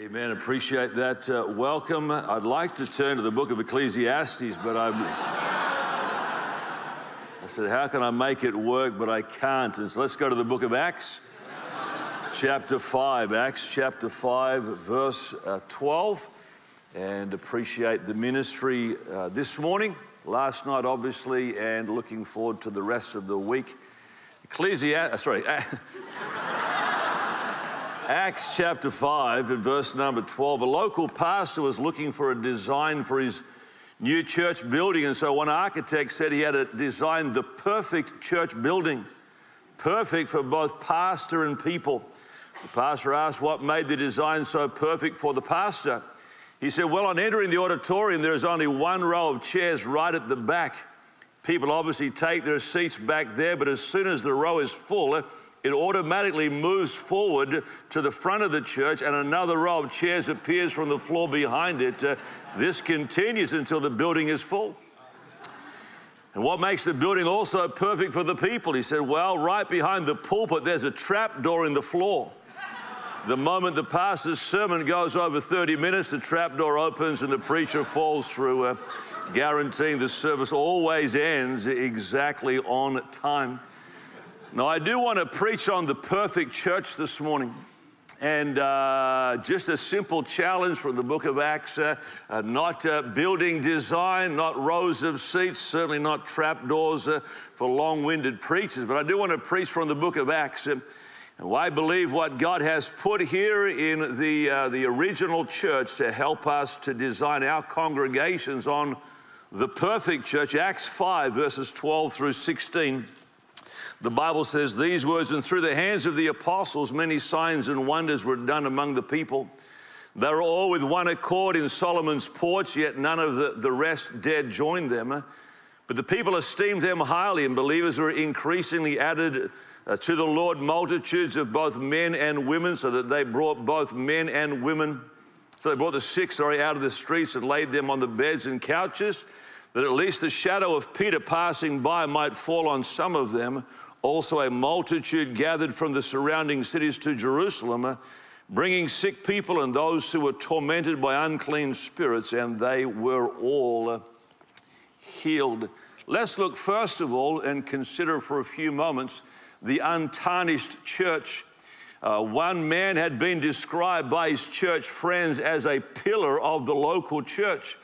Amen. Appreciate that uh, welcome. I'd like to turn to the book of Ecclesiastes, but I'm. I said, How can I make it work? But I can't. And so let's go to the book of Acts, chapter 5. Acts chapter 5, verse uh, 12. And appreciate the ministry uh, this morning, last night, obviously, and looking forward to the rest of the week. Ecclesiastes, sorry. Acts chapter 5 and verse number 12. A local pastor was looking for a design for his new church building, and so one architect said he had to design the perfect church building, perfect for both pastor and people. The pastor asked what made the design so perfect for the pastor. He said, Well, on entering the auditorium, there is only one row of chairs right at the back. People obviously take their seats back there, but as soon as the row is full, it automatically moves forward to the front of the church and another row of chairs appears from the floor behind it. Uh, this continues until the building is full. And what makes the building also perfect for the people? He said, Well, right behind the pulpit, there's a trap door in the floor. The moment the pastor's sermon goes over 30 minutes, the trap door opens and the preacher falls through, uh, guaranteeing the service always ends exactly on time. Now, I do want to preach on the perfect church this morning. And uh, just a simple challenge from the book of Acts uh, uh, not uh, building design, not rows of seats, certainly not trapdoors uh, for long winded preachers, but I do want to preach from the book of Acts. and I believe what God has put here in the, uh, the original church to help us to design our congregations on the perfect church. Acts 5, verses 12 through 16. The Bible says these words, and through the hands of the apostles, many signs and wonders were done among the people. They were all with one accord in Solomon's porch, yet none of the, the rest dared join them. But the people esteemed them highly, and believers were increasingly added uh, to the Lord multitudes of both men and women, so that they brought both men and women. So they brought the sick, sorry, out of the streets and laid them on the beds and couches, that at least the shadow of Peter passing by might fall on some of them. Also, a multitude gathered from the surrounding cities to Jerusalem, bringing sick people and those who were tormented by unclean spirits, and they were all healed. Let's look first of all and consider for a few moments the untarnished church. Uh, one man had been described by his church friends as a pillar of the local church.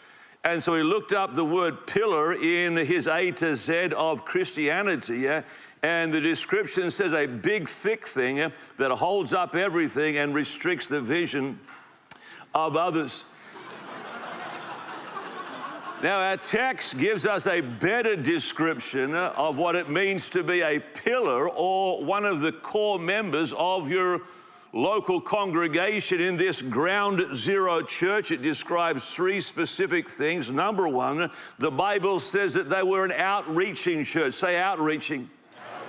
And so he looked up the word pillar in his A to Z of Christianity. Yeah? And the description says a big, thick thing that holds up everything and restricts the vision of others. now, our text gives us a better description of what it means to be a pillar or one of the core members of your local congregation in this ground zero church. It describes three specific things. Number one, the Bible says that they were an outreaching church. Say outreaching.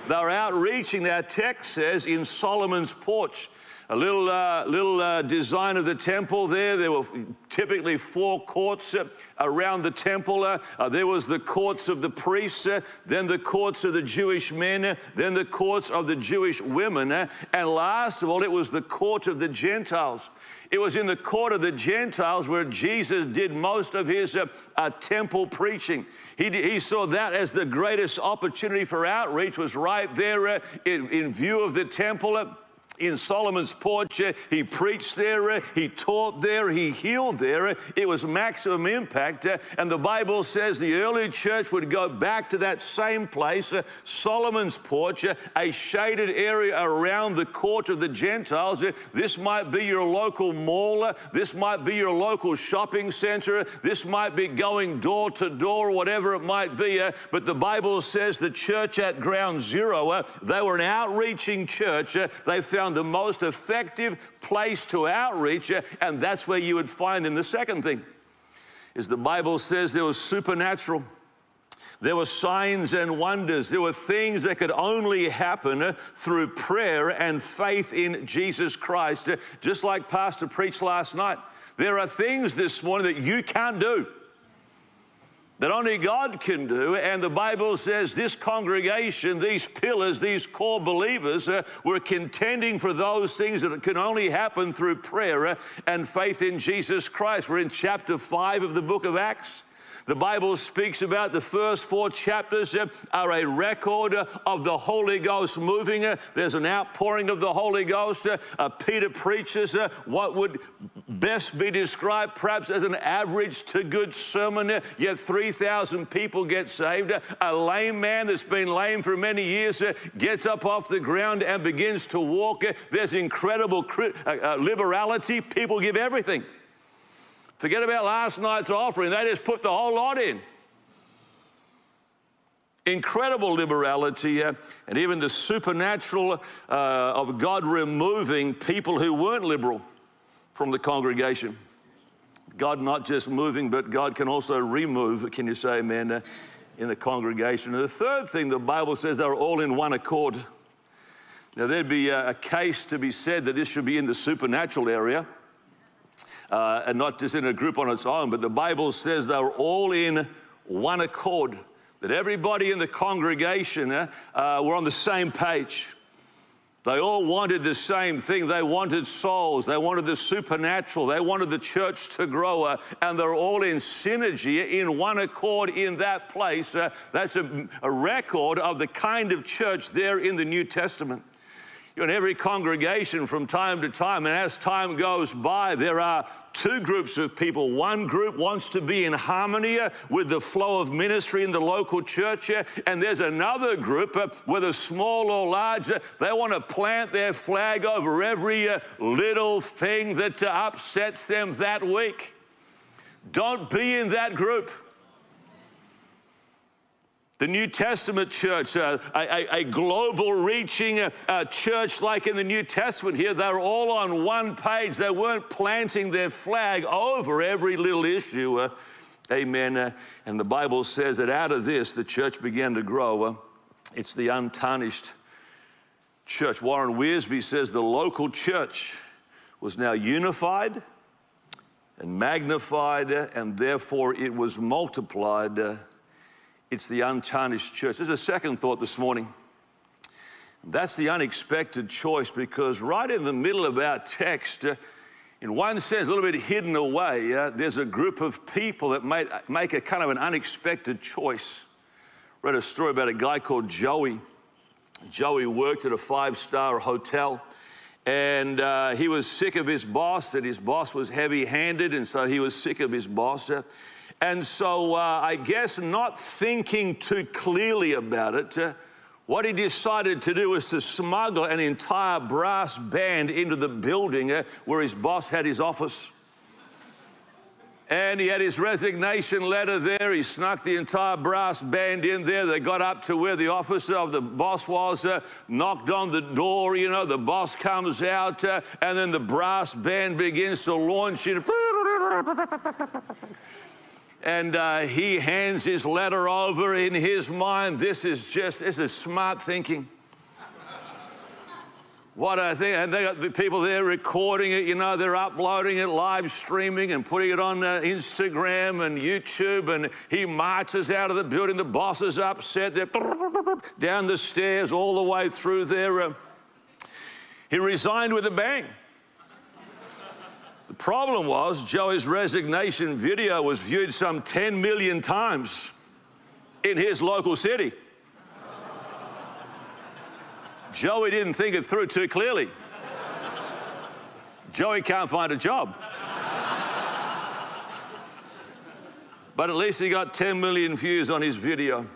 They were outreaching, their text says, in Solomon's porch. A little, uh, little uh, design of the temple there. There were typically four courts uh, around the temple. Uh, uh, there was the courts of the priests, uh, then the courts of the Jewish men, then the courts of the Jewish women, and last of all, it was the court of the Gentiles. It was in the court of the Gentiles where Jesus did most of his uh, uh, temple preaching. He, he saw that as the greatest opportunity for outreach was right there uh, in, in view of the temple. Uh, in Solomon's porch. He preached there, uh, he taught there, he healed there. Uh, it was maximum impact. Uh, and the Bible says the early church would go back to that same place, Solomon's porch, a shaded area around the court of the Gentiles. This might be your local mall, this might be your local shopping center, this might be going door to door, whatever it might be. But the Bible says the church at ground zero, they were an outreaching church. They found found the most effective place to outreach, uh, and that's where you would find them. The second thing is the Bible says there was supernatural. There were signs and wonders. There were things that could only happen uh, through prayer and faith in Jesus Christ. Uh, just like Pastor preached last night, there are things this morning that you can't do. That only God can do. And the Bible says this congregation, these pillars, these core believers, uh, were contending for those things that can only happen through prayer uh, and faith in Jesus Christ. We're in chapter 5 of the book of Acts. The Bible speaks about the first four chapters uh, are a record uh, of the Holy Ghost moving. Uh, there's an outpouring of the Holy Ghost. Uh, uh, Peter preaches uh, what would best be described perhaps as an average to good sermon, yet 3,000 people get saved. A lame man that's been lame for many years gets up off the ground and begins to walk. There's incredible liberality. People give everything. Forget about last night's offering. They just put the whole lot in. Incredible liberality, uh, and even the supernatural uh, of God removing people who weren't liberal from the congregation. God not just moving, but God can also remove, can you say amen, uh, in the congregation. And the third thing the Bible says they're all in one accord. Now, there'd be a, a case to be said that this should be in the supernatural area uh, and not just in a group on its own, but the Bible says they were all in one accord, that everybody in the congregation uh, uh, were on the same page. They all wanted the same thing. They wanted souls. They wanted the supernatural. They wanted the church to grow. Uh, and they're all in synergy, in one accord in that place. Uh, that's a, a record of the kind of church there in the New Testament in every congregation from time to time, and as time goes by, there are two groups of people. One group wants to be in harmony uh, with the flow of ministry in the local church, uh, and there's another group, uh, whether small or large, they want to plant their flag over every little thing that upsets them that week. Don't be in that group. The New Testament church, uh, a, a, global reaching uh, uh, church like in the New Testament here, they're all on one page. They weren't planting their flag over every little issue. Uh, amen. Uh, and the Bible says that out of this, the church began to grow. It's the untarnished church. Warren Wiersbe says the local church was now unified and magnified, and therefore it was multiplied it's the untarnished church. There's a second thought this morning. That's the unexpected choice because right in the middle of our text, uh, in one sense, a little bit hidden away, uh, there's a group of people that made, make a kind of an unexpected choice. Read a story about a guy called Joey. Joey worked at a five star hotel and uh, he was sick of his boss, that his boss was heavy handed, and so he was sick of his boss. And so uh, I guess not thinking too clearly about it, uh, what he decided to do was to smuggle an entire brass band into the building uh, where his boss had his office. And he had his resignation letter there. He snuck the entire brass band in there. They got up to where the office of the boss was, uh, knocked on the door. You know, the boss comes out, uh, and then the brass band begins to launch in and uh, he hands his letter over in his mind. This is just, this is smart thinking. What I think, and they got the people there recording it, you know, they're uploading it, live streaming and putting it on uh, Instagram and YouTube. And he marches out of the building. The boss is upset. They're down the stairs all the way through there. Uh, he resigned with a bang. Problem was Joey's resignation video was viewed some 10 million times in his local city. Joey didn't think it through too clearly. Joey can't find a job. but at least he got 10 million views on his video.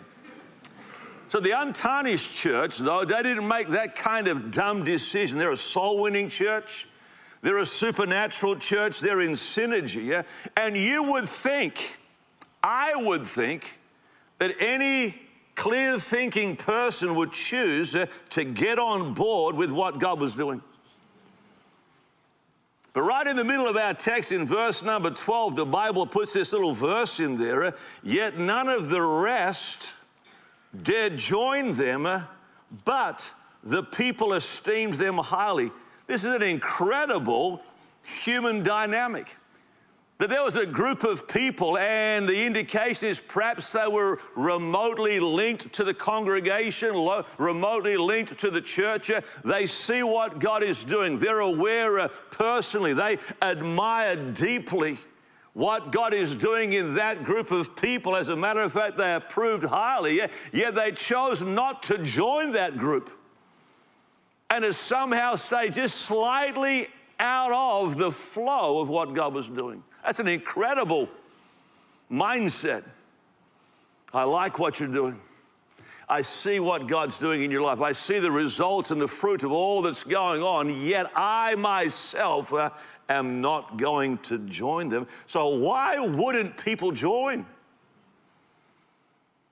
So the untarnished church, though, they didn't make that kind of dumb decision. They're a soul winning church. They're a supernatural church, they're in synergy. Yeah? And you would think, I would think, that any clear thinking person would choose uh, to get on board with what God was doing. But right in the middle of our text, in verse number 12, the Bible puts this little verse in there uh, yet none of the rest dared join them, uh, but the people esteemed them highly. This is an incredible human dynamic. that there was a group of people, and the indication is perhaps they were remotely linked to the congregation, remotely linked to the church. They see what God is doing, they're aware uh, personally, they admire deeply what God is doing in that group of people. As a matter of fact, they approved highly, yet they chose not to join that group and has somehow stayed just slightly out of the flow of what God was doing. That's an incredible mindset. I like what you're doing. I see what God's doing in your life. I see the results and the fruit of all that's going on, yet I myself uh, am not going to join them. So, why wouldn't people join?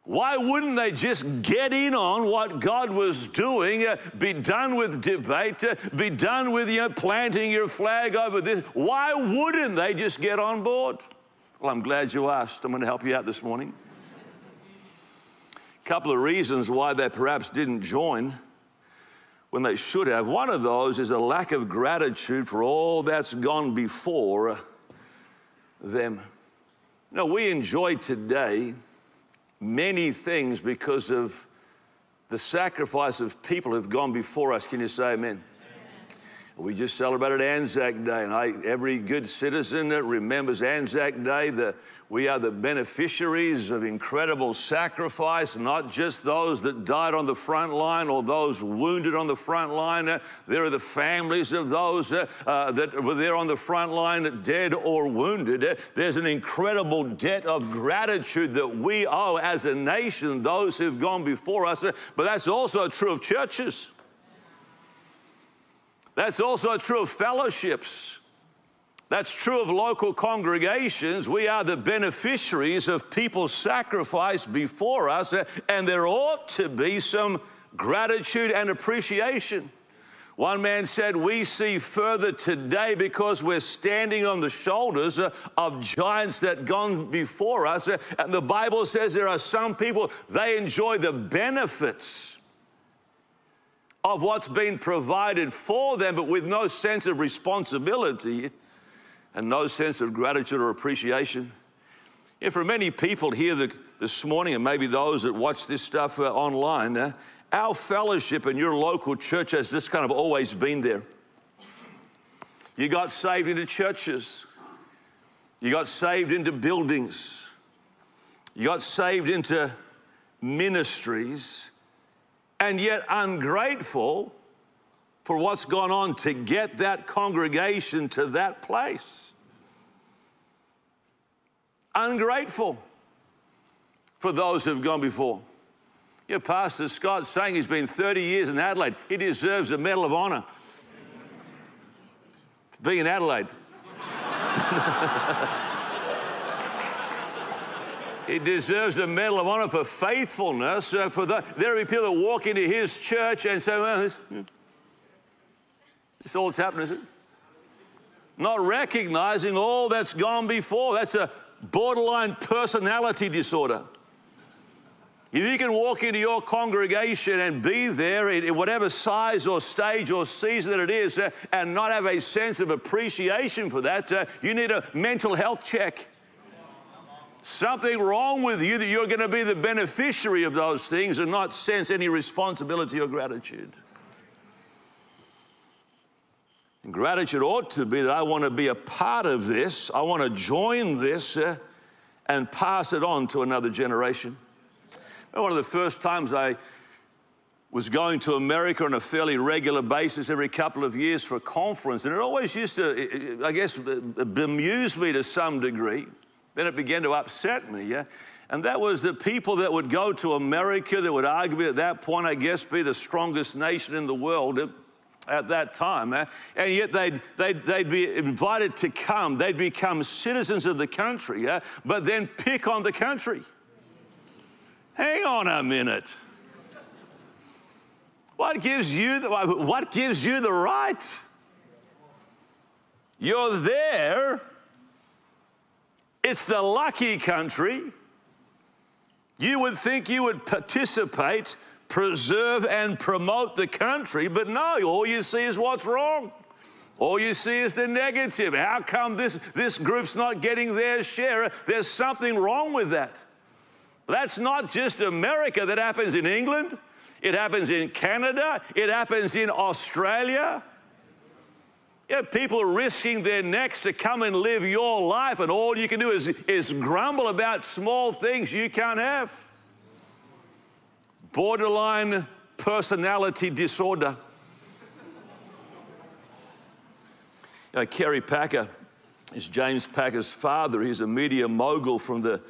Why wouldn't they just get in on what God was doing, uh, be done with debate, uh, be done with you know, planting your flag over this? Why wouldn't they just get on board? Well, I'm glad you asked. I'm going to help you out this morning. A couple of reasons why they perhaps didn't join when they should have. One of those is a lack of gratitude for all that's gone before them. You know, we enjoy today many things because of the sacrifice of people who've gone before us. Can you say amen? We just celebrated Anzac Day, and I, every good citizen that remembers Anzac Day, the, we are the beneficiaries of incredible sacrifice, not just those that died on the front line or those wounded on the front line. Uh, there are the families of those uh, uh, that were there on the front line, dead or wounded. There's an incredible debt of gratitude that we owe as a nation, those who've gone before us. But that's also true of churches. That's also true of fellowships. That's true of local congregations. We are the beneficiaries of people's sacrifice before us, and there ought to be some gratitude and appreciation. One man said, We see further today because we're standing on the shoulders uh, of giants that gone before us. Uh, and the Bible says there are some people, they enjoy the benefits of what's been provided for them, but with no sense of responsibility and no sense of gratitude or appreciation. Yeah, for many people here the, this morning, and maybe those that watch this stuff uh, online, uh, our fellowship in your local church has just kind of always been there. You got saved into churches, you got saved into buildings, you got saved into ministries and yet ungrateful for what's gone on to get that congregation to that place. Ungrateful for those who've gone before. Your Pastor Scott saying he's been 30 years in Adelaide. He deserves a Medal of Honor for being in Adelaide. He deserves a Medal of Honor for faithfulness. Uh, for the, there are people that walk into his church and say, well, this, this all that's happened, is it? Not recognizing all that's gone before. That's a borderline personality disorder. If you can walk into your congregation and be there in whatever size or stage or season that it is uh, and not have a sense of appreciation for that, uh, you need a mental health check something wrong with you that you're going to be the beneficiary of those things and not sense any responsibility or gratitude. And gratitude ought to be that I want to be a part of this, I want to join this uh, and pass it on to another generation. One of the first times I was going to America on a fairly regular basis every couple of years for a conference, and it always used to, I guess, bemuse me to some degree then it began to upset me, yeah? And that was the people that would go to America that would arguably at that point, I guess, be the strongest nation in the world at that time. Eh? And yet they'd, they'd, they'd be invited to come, they'd become citizens of the country, yeah? but then pick on the country. Hang on a minute. What gives you the, what gives you the right? You're there it's the lucky country. You would think you would participate, preserve, and promote the country, but no, all you see is what's wrong. All you see is the negative. How come this, this group's not getting their share? There's something wrong with that. That's not just America, that happens in England, it happens in Canada, it happens in Australia. Yeah, people are risking their necks to come and live your life, and all you can do is, is grumble about small things you can't have. Borderline personality disorder. Uh, Kerry Packer is James Packer's father. He's a media mogul from the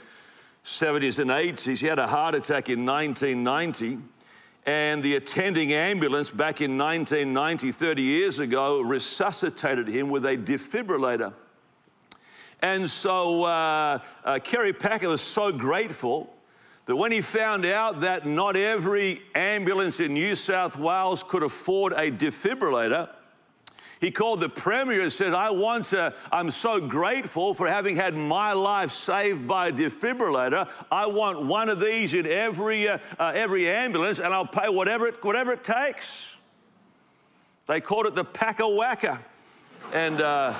70s and 80s. He had a heart attack in 1990, and the attending ambulance back in 1990, 30 years ago, resuscitated him with a defibrillator. And so uh, uh, Kerry Packer was so grateful that when he found out that not every ambulance in New South Wales could afford a defibrillator, he called the Premier and said, I want to, I'm so grateful for having had my life saved by a defibrillator. I want one of these in every, uh, uh, every ambulance and I'll pay whatever it, whatever it takes. They called it the Packer Whacker. And, uh,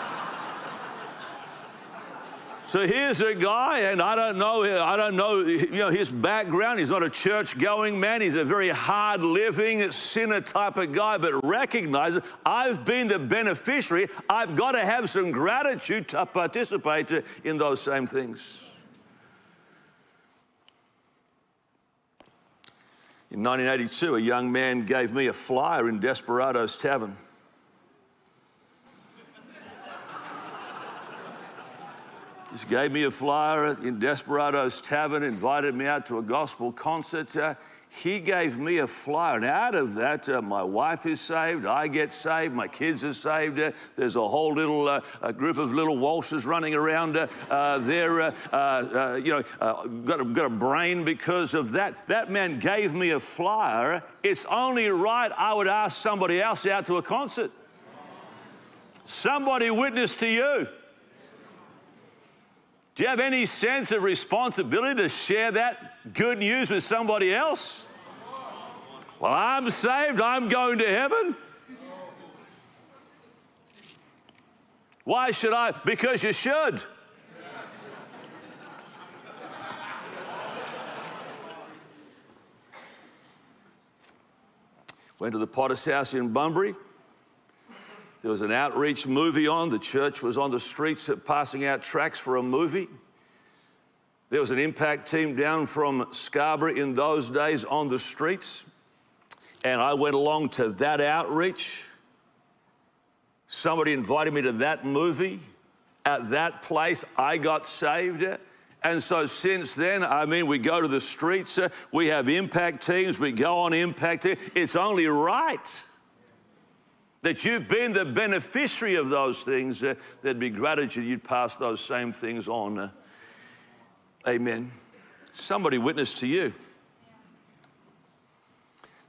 so here's a guy, and I don't know, I don't know, you know, his background. He's not a church-going man. He's a very hard-living, sinner type of guy, but recognizes I've been the beneficiary. I've got to have some gratitude to participate in those same things. In 1982, a young man gave me a flyer in Desperado's Tavern. Just gave me a flyer in Desperado's Tavern, invited me out to a gospel concert. Uh, he gave me a flyer, and out of that, uh, my wife is saved, I get saved, my kids are saved. Uh, there's a whole little uh, a group of little Walshes running around uh, uh, there, uh, you know, got, a, got a brain because of that. That man gave me a flyer. It's only right I would ask somebody else out to a concert. Somebody witness to you. Do you have any sense of responsibility to share that good news with somebody else? Well, I'm saved, I'm going to heaven. Why should I? Because you should. Went to the Potter's house in Bunbury. There was an outreach movie on. The church was on the streets passing out tracts for a movie. There was an impact team down from Scarborough in those days on the streets. And I went along to that outreach. Somebody invited me to that movie. At that place, I got saved. And so since then, I mean, we go to the streets, we have impact teams, we go on impact. It's only right that you've been the beneficiary of those things, uh, there'd be gratitude you'd pass those same things on. Uh, amen. Somebody witnessed to you.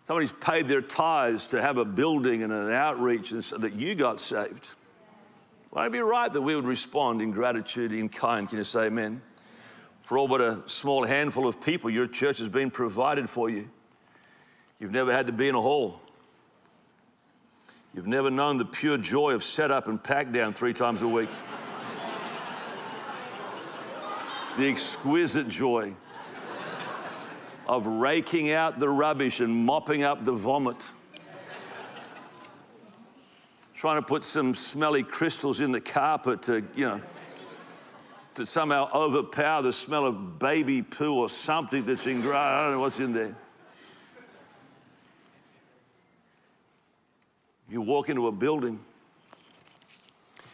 Somebody's paid their tithes to have a building and an outreach and so that you got saved. Well, it'd be right that we would respond in gratitude, in kind. Can you say amen? For all but a small handful of people, your church has been provided for you. You've never had to be in a hall. You've never known the pure joy of set up and pack down three times a week. the exquisite joy of raking out the rubbish and mopping up the vomit. Trying to put some smelly crystals in the carpet to, you know, to somehow overpower the smell of baby poo or something that's in, I don't know what's in there. You walk into a building,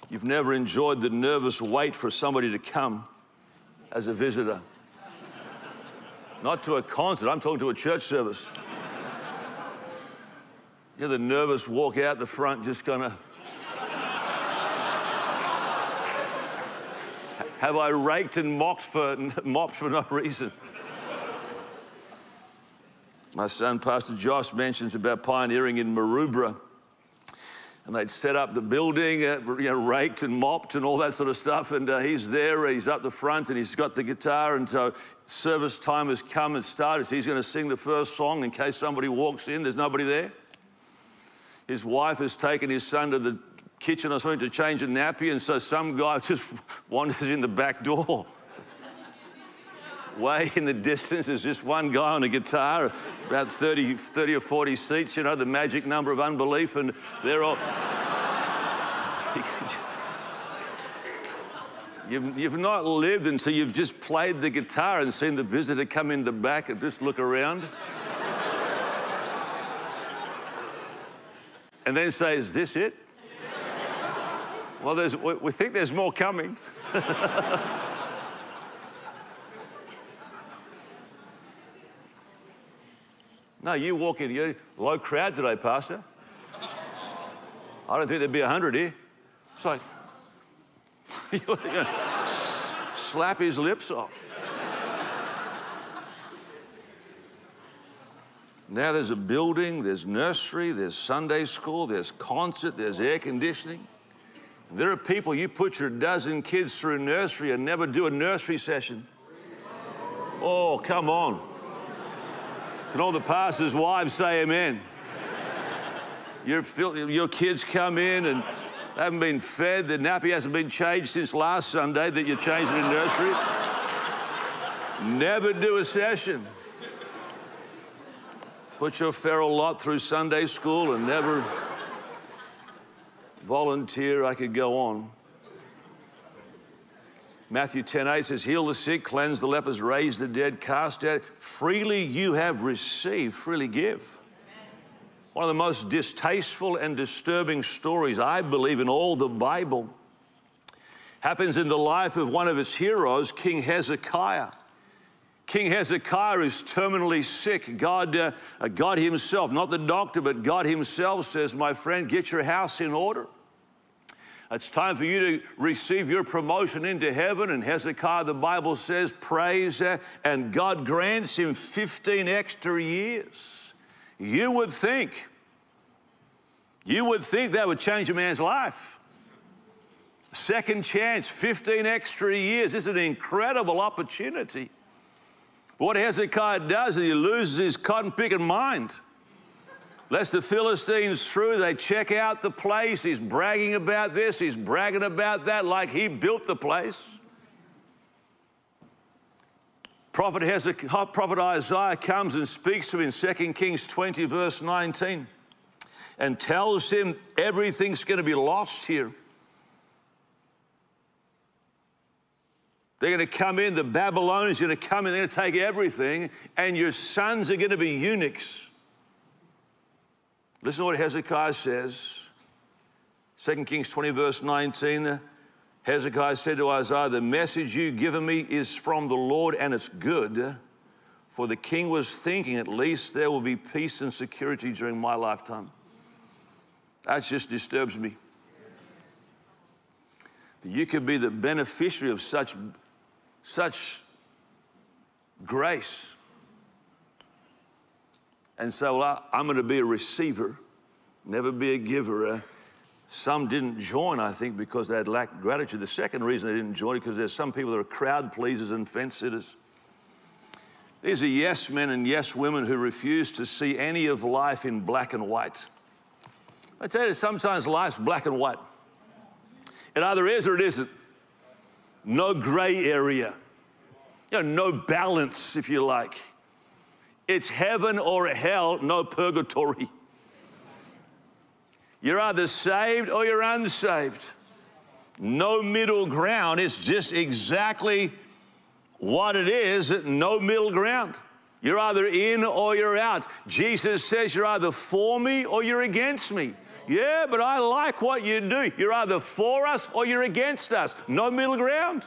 you've never enjoyed the nervous wait for somebody to come as a visitor. Not to a concert, I'm talking to a church service. You're the nervous walk out the front, just kind of. Have I raked and mopped for, mopped for no reason? My son, Pastor Josh, mentions about pioneering in Maroubra and they'd set up the building, uh, you know, raked and mopped and all that sort of stuff. And uh, he's there, he's up the front, and he's got the guitar. And so service time has come and started. So he's going to sing the first song in case somebody walks in. There's nobody there. His wife has taken his son to the kitchen or something to change a nappy, and so some guy just wanders in the back door. Way in the distance, there's just one guy on a guitar, about 30, 30 or 40 seats, you know, the magic number of unbelief, and they're all. you've, you've not lived until you've just played the guitar and seen the visitor come in the back and just look around. and then say, Is this it? well, there's, we think there's more coming. no, you walk in, you low crowd today, Pastor. I don't think there'd be a hundred here. It's like, you're going to slap his lips off. Now there's a building, there's nursery, there's Sunday school, there's concert, there's air conditioning. There are people, you put your dozen kids through nursery and never do a nursery session. Oh, come on. Can all the pastors' wives say amen? Your, your kids come in and they haven't been fed, the nappy hasn't been changed since last Sunday that you changed it in nursery. Never do a session. Put your feral lot through Sunday school and never volunteer. I could go on. Matthew 10 8 says, Heal the sick, cleanse the lepers, raise the dead, cast out. Freely you have received, freely give. One of the most distasteful and disturbing stories, I believe, in all the Bible happens in the life of one of its heroes, King Hezekiah. King Hezekiah is terminally sick. God, uh, uh, God Himself, not the doctor, but God Himself says, My friend, get your house in order. It's time for you to receive your promotion into heaven. And Hezekiah, the Bible says, prays, uh, and God grants him 15 extra years. You would think, you would think that would change a man's life. Second chance, 15 extra years. This is an incredible opportunity. What Hezekiah does is he loses his cotton picking mind. Lest the Philistines through, they check out the place. He's bragging about this, he's bragging about that, like he built the place. Prophet, Hezekiah, Prophet Isaiah comes and speaks to him in 2 Kings 20, verse 19, and tells him everything's going to be lost here. They're going to come in, the Babylonians are going to come in, they're going to take everything, and your sons are going to be eunuchs. Listen to what Hezekiah says. 2 Kings 20, verse 19. Hezekiah said to Isaiah, The message you've given me is from the Lord, and it's good. For the king was thinking, at least there will be peace and security during my lifetime. That just disturbs me. That You could be the beneficiary of such such grace. And so well, I'm going to be a receiver, never be a giver. Uh, some didn't join, I think, because they had lacked gratitude. The second reason they didn't join is because there's some people that are crowd pleasers and fence sitters. These are yes men and yes women who refuse to see any of life in black and white. I tell you, sometimes life's black and white. It either is or it isn't no gray area, you know, no balance, if you like. It's heaven or hell, no purgatory. You're either saved or you're unsaved. No middle ground. It's just exactly what it is no middle ground. You're either in or you're out. Jesus says you're either for me or you're against me. Yeah, but I like what you do. You're either for us or you're against us. No middle ground.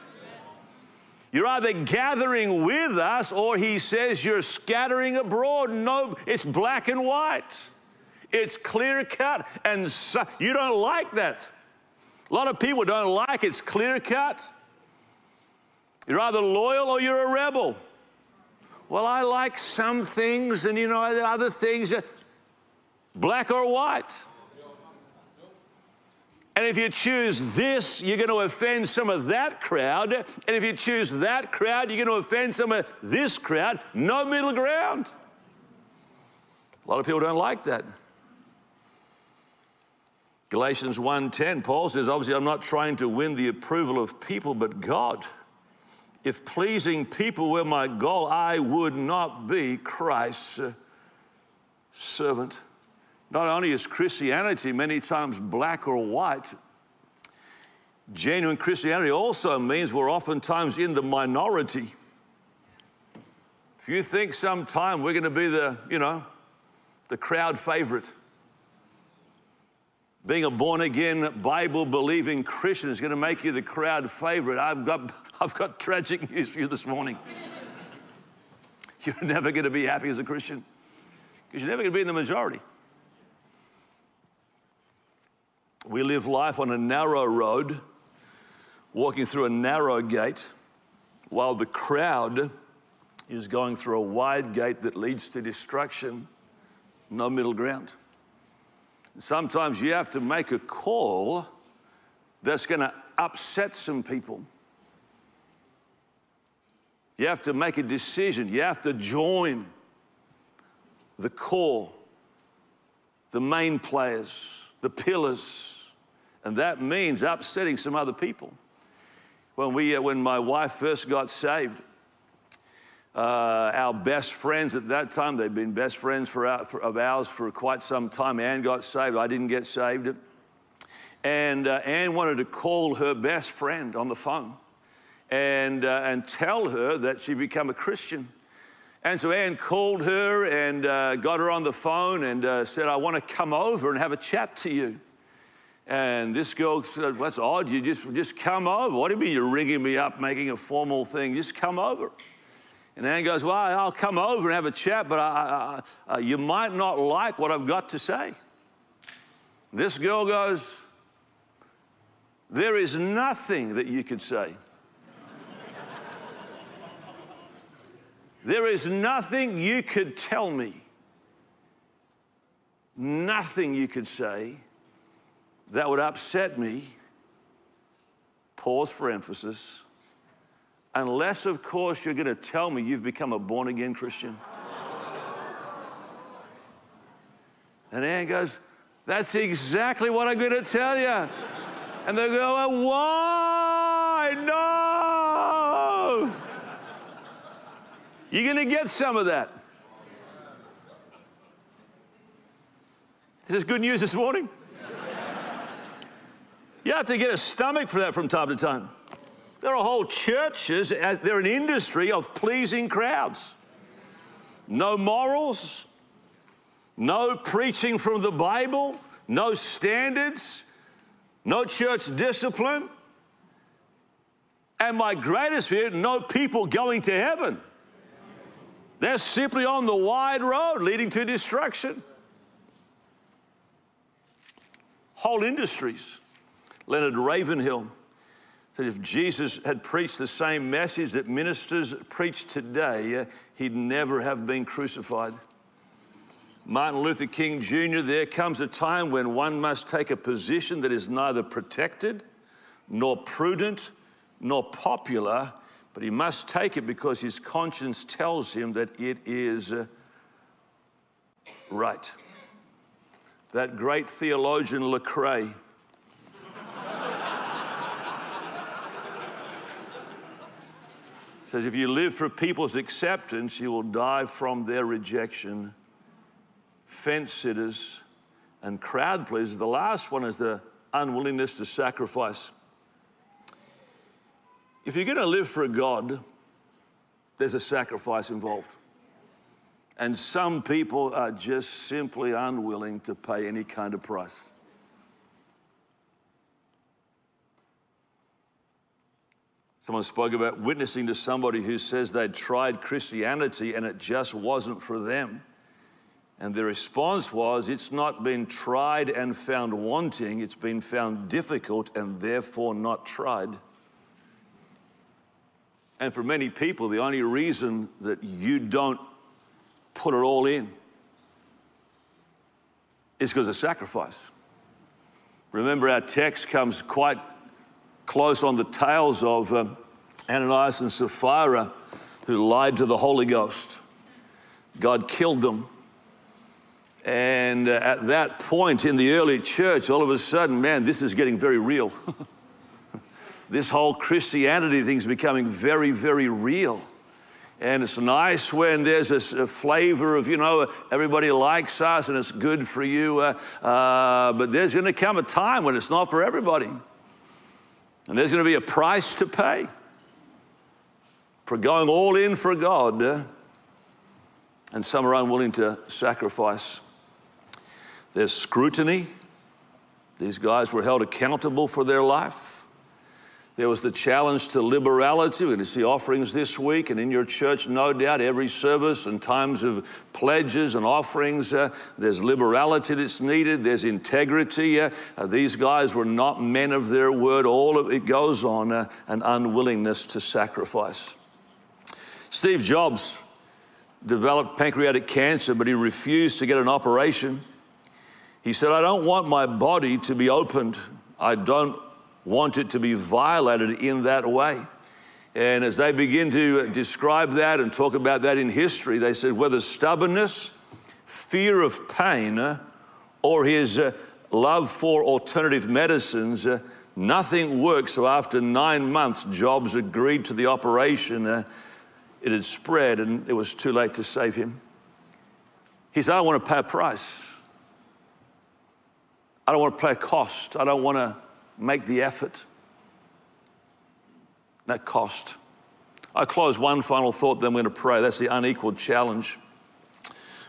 You're either gathering with us or he says you're scattering abroad. No, it's black and white. It's clear cut. And you don't like that. A lot of people don't like it's clear cut. You're either loyal or you're a rebel. Well, I like some things and you know other things, black or white. And if you choose this, you're going to offend some of that crowd. And if you choose that crowd, you're going to offend some of this crowd. No middle ground. A lot of people don't like that. Galatians 1:10, Paul says, obviously, I'm not trying to win the approval of people, but God. If pleasing people were my goal, I would not be Christ's servant. Not only is Christianity many times black or white, genuine Christianity also means we're oftentimes in the minority. If you think sometime we're going to be the, you know, the crowd favorite, being a born again, Bible believing Christian is going to make you the crowd favorite. I've got, I've got tragic news for you this morning. You're never going to be happy as a Christian because you're never going to be in the majority. We live life on a narrow road, walking through a narrow gate, while the crowd is going through a wide gate that leads to destruction, no middle ground. Sometimes you have to make a call that's going to upset some people. You have to make a decision. You have to join the core, the main players, the pillars. And that means upsetting some other people. When, we, uh, when my wife first got saved, uh, our best friends at that time, they'd been best friends for, our, for, of ours for quite some time. Anne got saved, I didn't get saved. And uh, Anne wanted to call her best friend on the phone and, uh, and tell her that she'd become a Christian. And so Anne called her and uh, got her on the phone and uh, said, I want to come over and have a chat to you. And this girl said, That's odd. You just, just come over. What do you mean you're ringing me up, making a formal thing? Just come over. And Anne goes, Well, I'll come over and have a chat, but I, I, I, uh, you might not like what I've got to say. This girl goes, There is nothing that you could say. there is nothing you could tell me, nothing you could say that would upset me. Pause for emphasis Unless, of course, you're going to tell me you've become a born again Christian. and Anne goes, That's exactly what I'm going to tell you. And they go, Why? No. You're going to get some of that. This is good news this morning. You have to get a stomach for that from time to time. There are whole churches, uh, they're an industry of pleasing crowds. No morals, no preaching from the Bible, no standards, no church discipline. And my greatest fear, no people going to heaven. They're simply on the wide road leading to destruction. Whole industries. Leonard Ravenhill said if Jesus had preached the same message that ministers preach today, uh, he'd never have been crucified. Martin Luther King Jr., there comes a time when one must take a position that is neither protected, nor prudent, nor popular, but he must take it because his conscience tells him that it is uh, right. That great theologian Lecrae says, if you live for people's acceptance, you will die from their rejection. Fence sitters and crowd pleasers. The last one is the unwillingness to sacrifice. If you're going to live for a God, there's a sacrifice involved. And some people are just simply unwilling to pay any kind of price. Someone spoke about witnessing to somebody who says they'd tried Christianity and it just wasn't for them. And the response was, It's not been tried and found wanting, it's been found difficult and therefore not tried. And for many people, the only reason that you don't put it all in is because of sacrifice. Remember, our text comes quite close on the tails of uh, Ananias and Sapphira, who lied to the Holy Ghost. God killed them. And uh, at that point in the early church, all of a sudden, man, this is getting very real. this whole Christianity thing is becoming very, very real. And it's nice when there's a, flavor of, you know, everybody likes us and it's good for you. Uh, uh, but there's going to come a time when it's not for everybody. And there's going to be a price to pay for going all in for God. Uh, and some are unwilling to sacrifice. There's scrutiny. These guys were held accountable for their life. There was the challenge to liberality. We're going to see offerings this week, and in your church, no doubt, every service and times of pledges and offerings, uh, there's liberality that's needed, there's integrity. Uh, uh, these guys were not men of their word. All of it goes on, uh, an unwillingness to sacrifice. Steve Jobs developed pancreatic cancer, but he refused to get an operation. He said, I don't want my body to be opened. I don't want it to be violated in that way. And as they begin to describe that and talk about that in history, they said whether stubbornness, fear of pain, or his uh, love for alternative medicines, uh, nothing works. So after nine months, Jobs agreed to the operation. Uh, it had spread and it was too late to save him. He said, I don't want to pay a price. I don't want to pay a cost. I don't want to make the effort. That cost. I close one final thought, then we're going to pray. That's the unequaled challenge.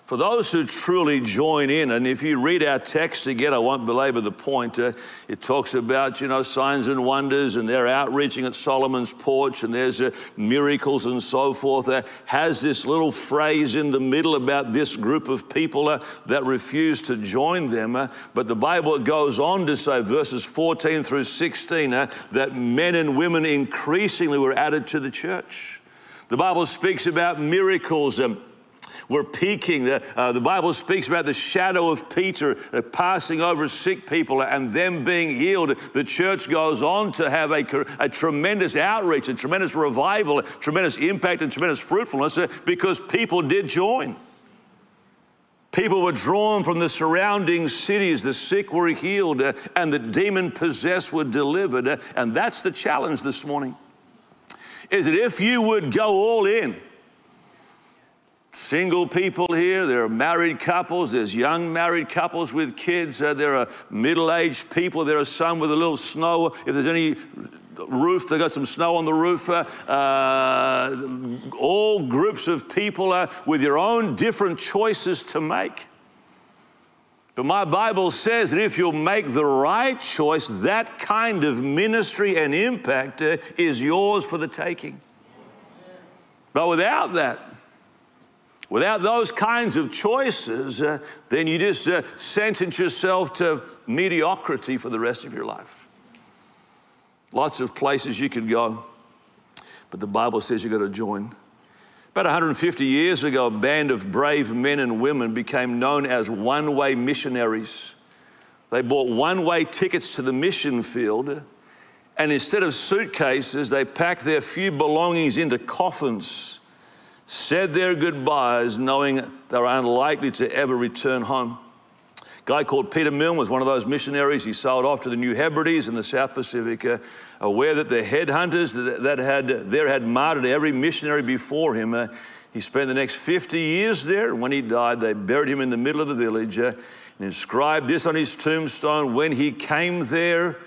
For those who truly join in, and if you read our text again, I won't belabor the point. Uh, it talks about, you know, signs and wonders, and they're outreaching at Solomon's porch, and there's uh, miracles and so forth. Uh, has this little phrase in the middle about this group of people uh, that refuse to join them. Uh, but the Bible goes on to say, verses 14 through 16, uh, that men and women increasingly were added to the church. The Bible speaks about miracles. Um, were peaking. The, uh, the Bible speaks about the shadow of Peter uh, passing over sick people and them being healed. The church goes on to have a, a tremendous outreach, a tremendous revival, a tremendous impact, and tremendous fruitfulness uh, because people did join. People were drawn from the surrounding cities. The sick were healed uh, and the demon possessed were delivered. Uh, and that's the challenge this morning. Is that if you would go all in, single people here, there are married couples, there's young married couples with kids, uh, there are middle aged people, there are some with a little snow. If there's any roof, they've got some snow on the roof. Uh, uh, all groups of people uh, with your own different choices to make. But my Bible says that if you'll make the right choice, that kind of ministry and impact uh, is yours for the taking. But without that, Without those kinds of choices, uh, then you just uh, sentence yourself to mediocrity for the rest of your life. Lots of places you could go, but the Bible says you've got to join. About 150 years ago, a band of brave men and women became known as one way missionaries. They bought one way tickets to the mission field, and instead of suitcases, they packed their few belongings into coffins said their goodbyes knowing they were unlikely to ever return home. A guy called Peter Milne was one of those missionaries. He sailed off to the New Hebrides in the South Pacific, uh, aware that the headhunters that, had there had martyred every missionary before him. Uh, he spent the next 50 years there, and when he died, they buried him in the middle of the village uh, and inscribed this on his tombstone When he came there,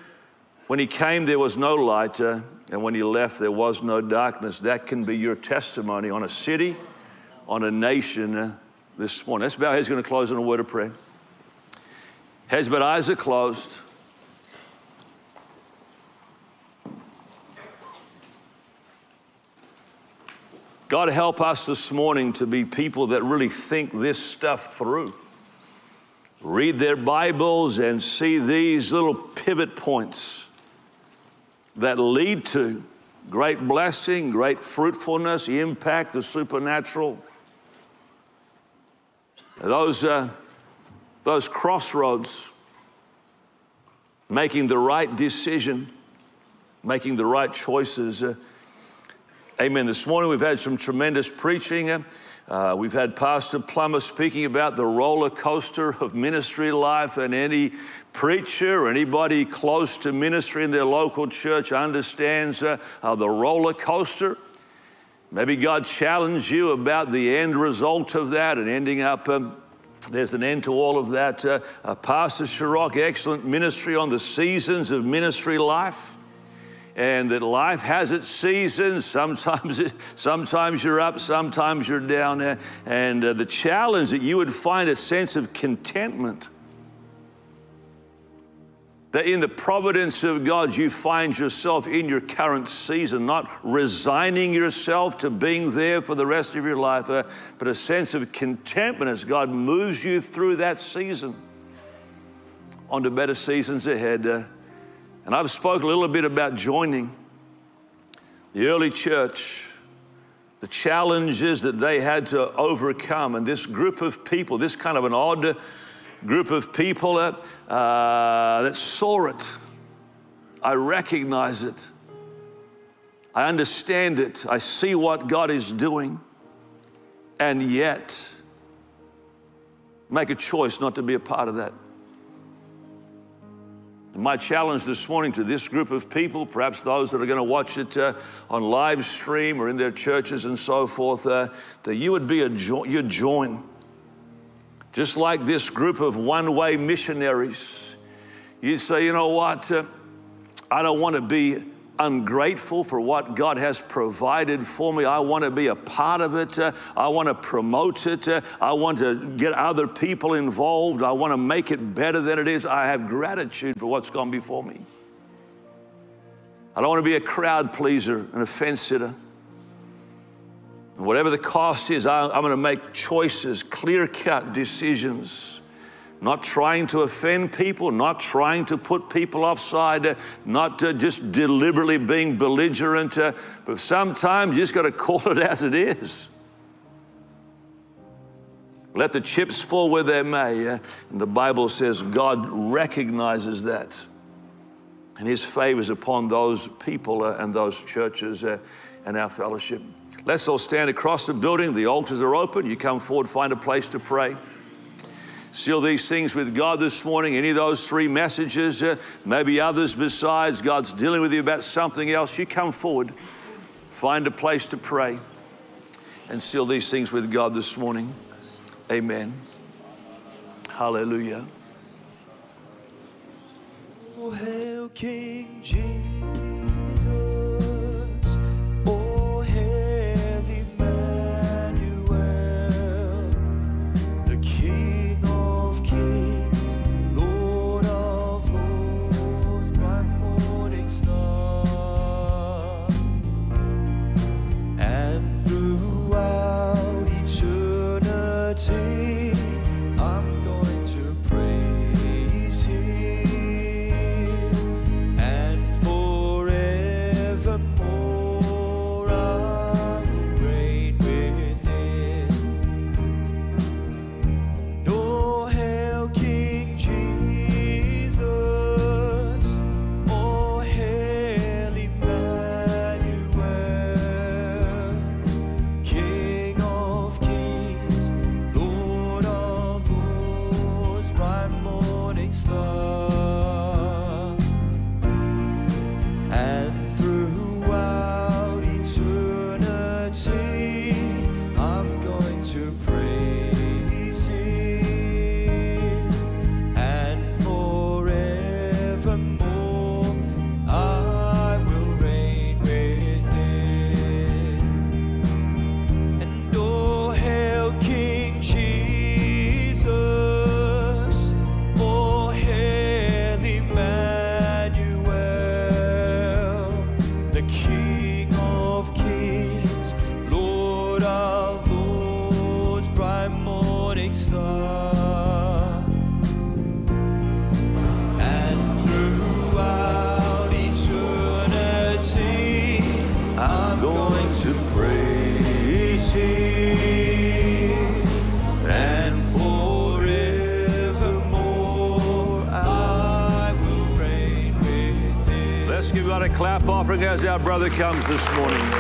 when he came, there was no light. Uh, and when he left, there was no darkness. That can be your testimony on a city, on a nation uh, this morning. That's about how he's going to close in a word of prayer. Heads but eyes are closed. God help us this morning to be people that really think this stuff through. Read their Bibles and see these little pivot points that lead to great blessing, great fruitfulness, the impact, the supernatural. Those, uh, those crossroads, making the right decision, making the right choices. Uh, Amen. This morning we've had some tremendous preaching. Uh, we've had Pastor Plummer speaking about the roller coaster of ministry life, and any preacher or anybody close to ministry in their local church understands uh, uh, the roller coaster. Maybe God challenged you about the end result of that and ending up. Um, there's an end to all of that. Uh, uh Pastor Shirok, excellent ministry on the seasons of ministry life and that life has its seasons. Sometimes, it, sometimes you're up, sometimes you're down. And uh, the challenge that you would find a sense of contentment. That in the providence of God, you find yourself in your current season, not resigning yourself to being there for the rest of your life, uh, but a sense of contentment as God moves you through that season onto better seasons ahead. Uh, and I've spoken a little bit about joining the early church, the challenges that they had to overcome. And this group of people, this kind of an odd group of people that, uh, that saw it, I recognize it. I understand it. I see what God is doing. And yet, make a choice not to be a part of that. My challenge this morning to this group of people, perhaps those that are going to watch it uh, on live stream or in their churches and so forth, uh, that you would be a jo- you'd join. Just like this group of one way missionaries. you'd say, you know what? Uh, I don't want to be ungrateful for what God has provided for me. I want to be a part of it. Uh, I want to promote it. Uh, I want to get other people involved. I want to make it better than it is. I have gratitude for what's gone before me. I don't want to be a crowd pleaser and a fence sitter. whatever the cost is, I, I'm going to make choices, clear cut decisions not trying to offend people, not trying to put people offside, not uh, just deliberately being belligerent, uh, but sometimes you just got to call it as it is. Let the chips fall where they may. Uh, and the Bible says God recognizes that. And his favors upon those people and those churches and our fellowship. Let's all stand across the building. The altars are open. You come forward, find a place to pray seal these things with God this morning, any of those three messages, uh, maybe others besides, God's dealing with you about something else, you come forward, find a place to pray, and seal these things with God this morning. Amen. Hallelujah. Oh, hail King Jesus. Brother comes this morning.